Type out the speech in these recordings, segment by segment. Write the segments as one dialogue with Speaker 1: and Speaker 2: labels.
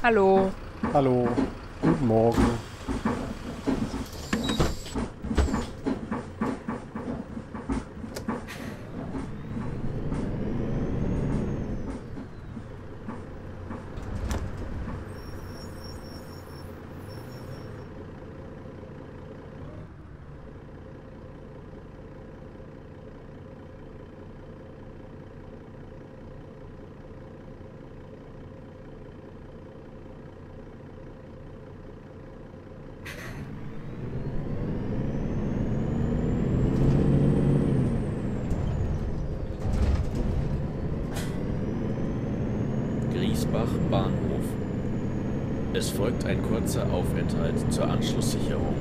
Speaker 1: Hallo.
Speaker 2: Hallo. Guten Morgen.
Speaker 3: Es folgt ein kurzer Aufenthalt zur Anschlusssicherung.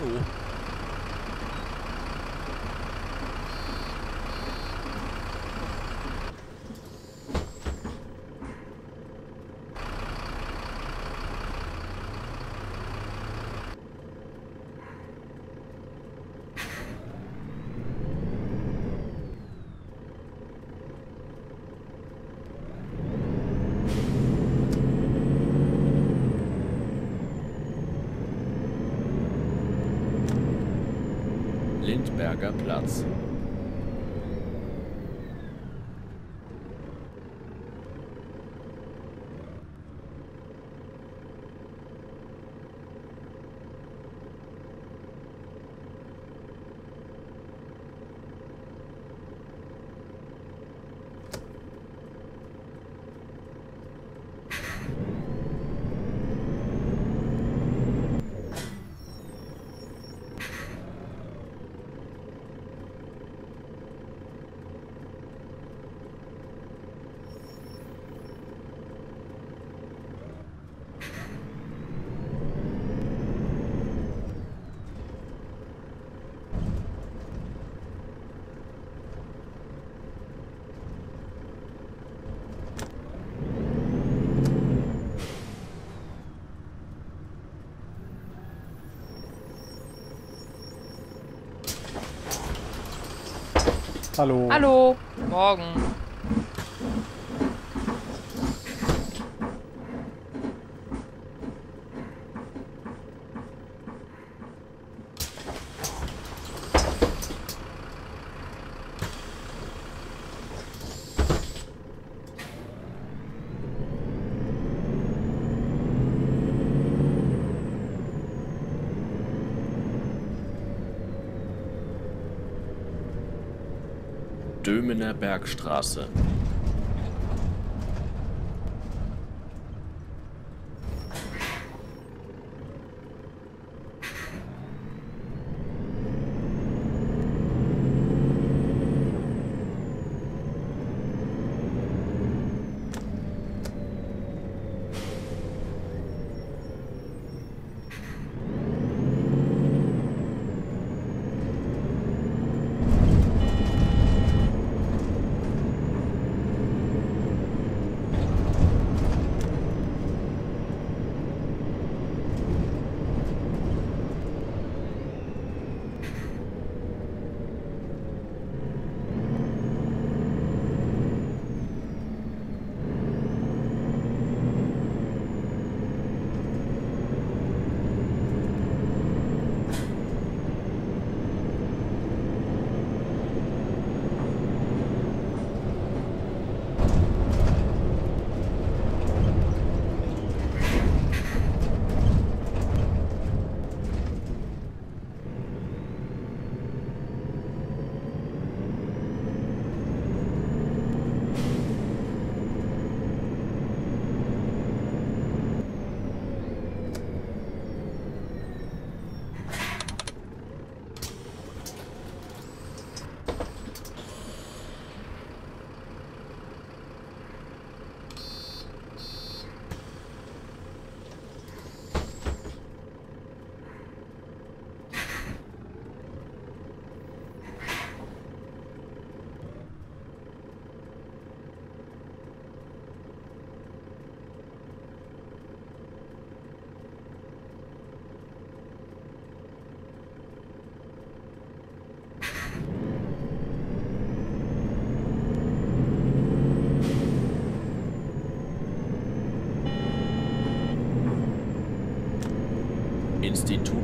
Speaker 3: Hallo. Lindberger Platz.
Speaker 2: Hallo.
Speaker 1: Hallo. Morgen.
Speaker 3: Dömener Bergstraße.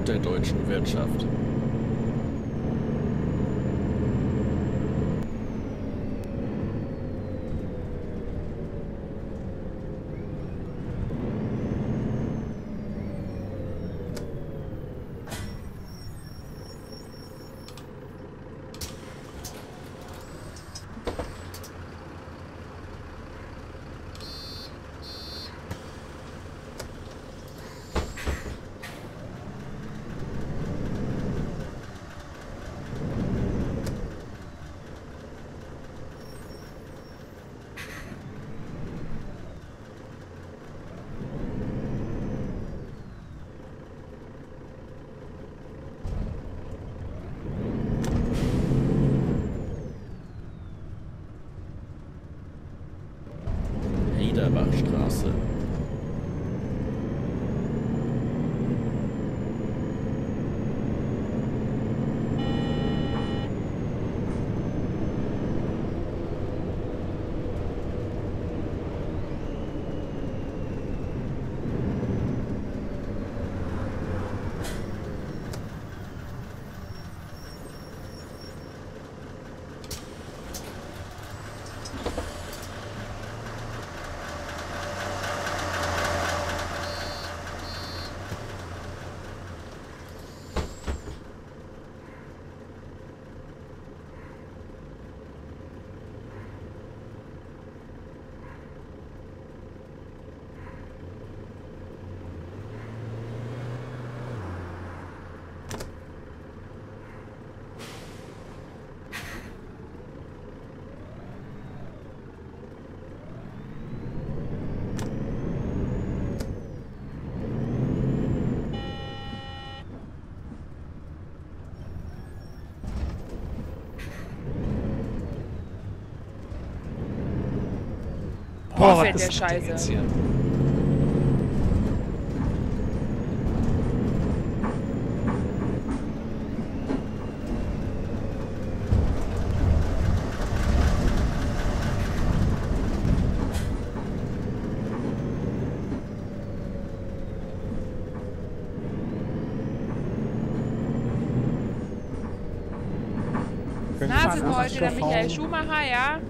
Speaker 3: Der deutschen Wirtschaft.
Speaker 4: Boah, was
Speaker 1: der
Speaker 4: ist denn
Speaker 1: Scheiße.
Speaker 4: jetzt hier?
Speaker 2: Können Sie
Speaker 1: Na,
Speaker 2: mal
Speaker 1: sind
Speaker 2: einen
Speaker 1: wir heute der Michael? Schumacher, ja?